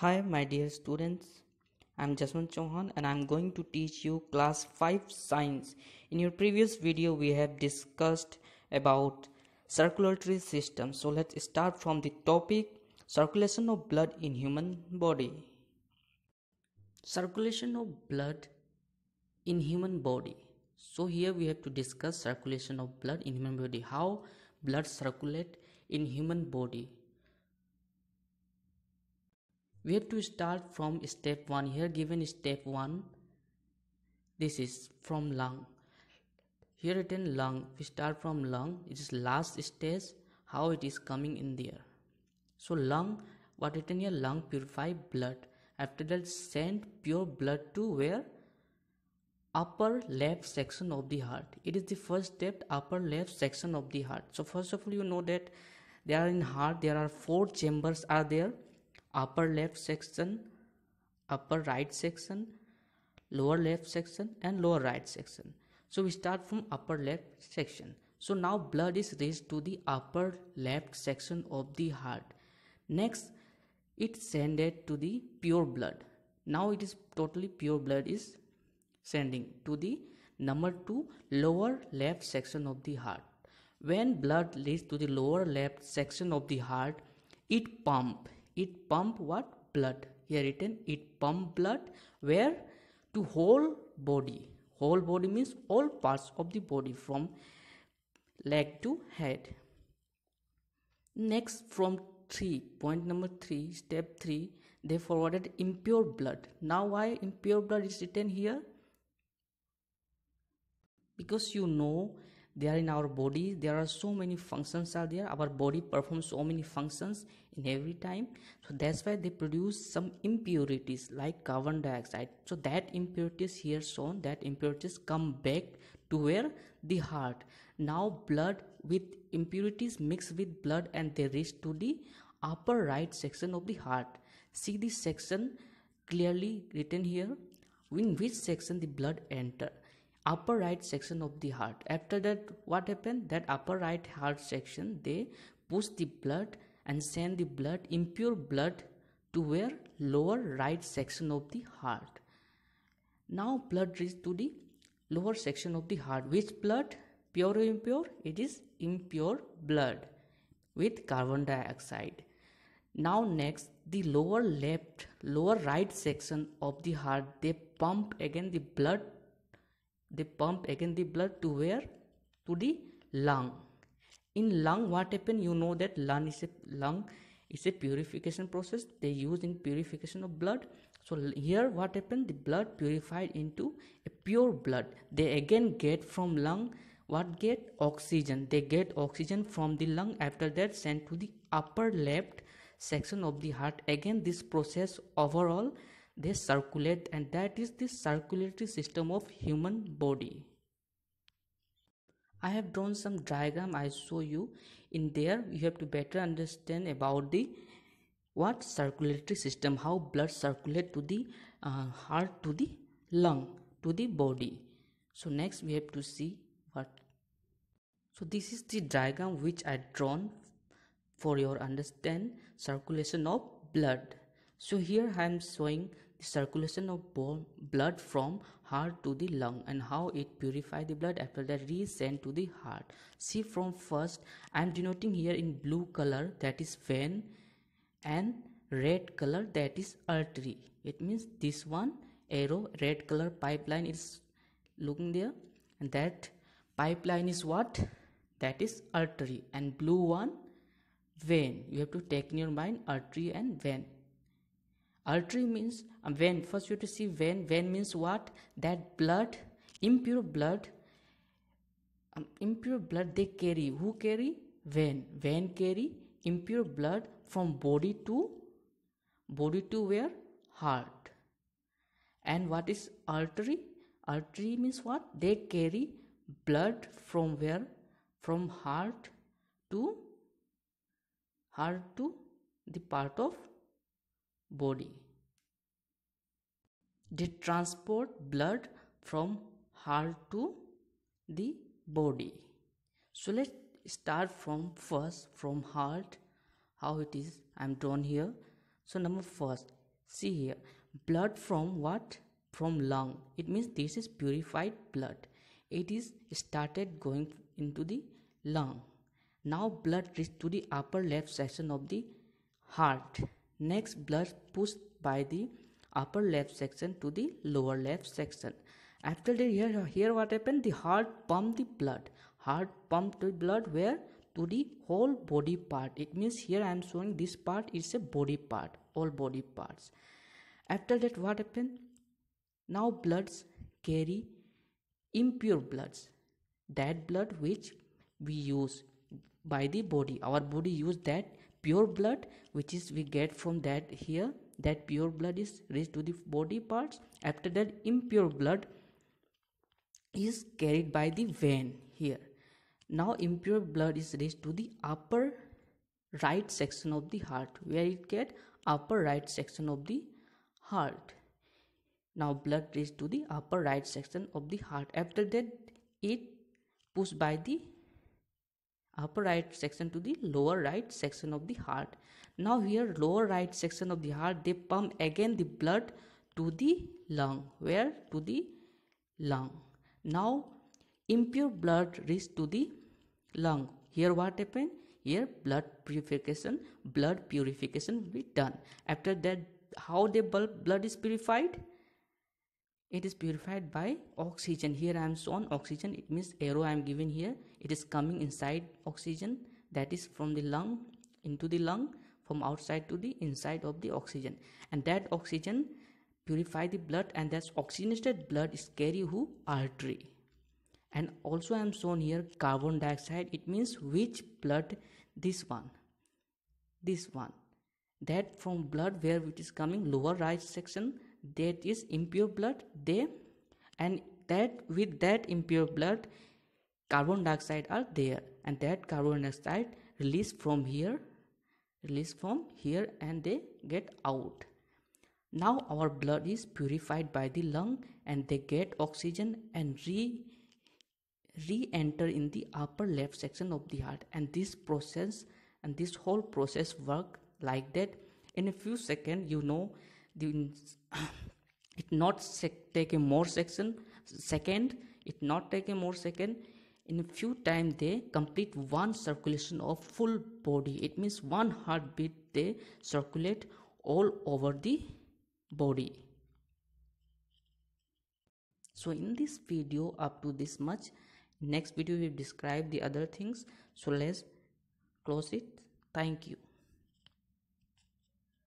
Hi, my dear students. I'm Jaswant Chauhan and I'm going to teach you class 5 science. In your previous video, we have discussed about circulatory system. So let's start from the topic circulation of blood in human body. Circulation of blood in human body. So here we have to discuss circulation of blood in human body. How blood circulate in human body we have to start from step 1 here given step 1 this is from lung. Here written lung. We start from lung. It is last stage. How it is coming in there. So lung what written here? Lung purify blood. After that send pure blood to where? Upper left section of the heart. It is the first step upper left section of the heart. So first of all you know that there are in heart. There are four chambers are there upper left section upper right section lower left section and lower right section. So we start from upper left section. So now blood is raised to the upper left section of the heart. Next it sended to the pure blood. Now it is totally pure blood is sending to the number 2 lower left section of the heart. When blood reaches to the lower left section of the heart it pump it pump what? Blood. Here written it pump blood where? To whole body. Whole body means all parts of the body from leg to head. Next from 3 point number 3 step 3 they forwarded impure blood. Now why impure blood is written here? Because you know they are in our body. There are so many functions are there. Our body performs so many functions in every time. So that's why they produce some impurities like carbon dioxide. So that impurities here shown that impurities come back to where? The heart. Now blood with impurities mix with blood and they reach to the upper right section of the heart. See this section clearly written here? In which section the blood enter upper right section of the heart. After that what happened? That upper right heart section they push the blood and send the blood impure blood to where? Lower right section of the heart. Now blood reaches to the lower section of the heart. Which blood? Pure or impure? It is impure blood with carbon dioxide. Now next the lower left lower right section of the heart they pump again the blood they pump again the blood to where? To the lung. In lung what happen? You know that lung is a lung is a purification process. They use in purification of blood. So here what happened the blood purified into a pure blood. They again get from lung what get? Oxygen. They get oxygen from the lung. After that sent to the upper left section of the heart. Again this process overall they circulate and that is the circulatory system of human body. I have drawn some diagram i show you in there. You have to better understand about the what circulatory system how blood circulate to the uh, heart to the lung to the body. So next we have to see what. So this is the diagram which i drawn for your understand circulation of blood. So here i am showing circulation of blood from heart to the lung and how it purify the blood after that resend to the heart. See from first i am denoting here in blue color that is vein and red color that is artery. It means this one arrow red color pipeline is looking there and that pipeline is what? That is artery. And blue one vein. You have to take in your mind artery and vein artery means um, vein first you have to see vein vein means what? That blood impure blood um, impure blood they carry. Who carry? Vein vein carry? Impure blood from body to body to where? Heart. And what is artery artery means what? They carry blood from where? From heart to heart to the part of body. They transport blood from heart to the body. So let's start from first from heart how it is. I'm drawn here. So number first see here. Blood from what? From lung. It means this is purified blood. It is started going into the lung. Now blood reached to the upper left section of the heart next blood pushed by the upper left section to the lower left section. After that here here what happened? The heart pumped the blood. Heart pumped the blood where? To the whole body part. It means here i am showing this part is a body part all body parts. After that what happened? Now bloods carry impure bloods. That blood which we use by the body our body use that pure blood which is we get from that here that pure blood is reached to the body parts. After that impure blood is carried by the vein here. Now impure blood is reached to the upper right section of the heart where it get upper right section of the heart. Now blood reached to the upper right section of the heart. After that it pushed by the upper right section to the lower right section of the heart. Now here lower right section of the heart they pump again the blood to the lung. Where? To the lung. Now impure blood reach to the lung. Here what happened? Here blood purification blood purification will be done. After that how the blood is purified it is purified by oxygen. Here i am shown oxygen. It means arrow i am given here. It is coming inside oxygen. That is from the lung into the lung from outside to the inside of the oxygen. And that oxygen purify the blood and that oxygenated blood is carry who? Artery. And also i am shown here carbon dioxide. It means which blood? This one. This one. That from blood where it is coming lower right section that is impure blood they and that with that impure blood carbon dioxide are there. And that carbon dioxide release from here release from here and they get out. Now our blood is purified by the lung and they get oxygen and re re-enter in the upper left section of the heart. And this process and this whole process work like that. In a few seconds you know the it not take a more section second it not take a more second. In a few time they complete one circulation of full body. It means one heartbeat they circulate all over the body. So in this video up to this much. Next video we describe the other things. So let's close it. Thank you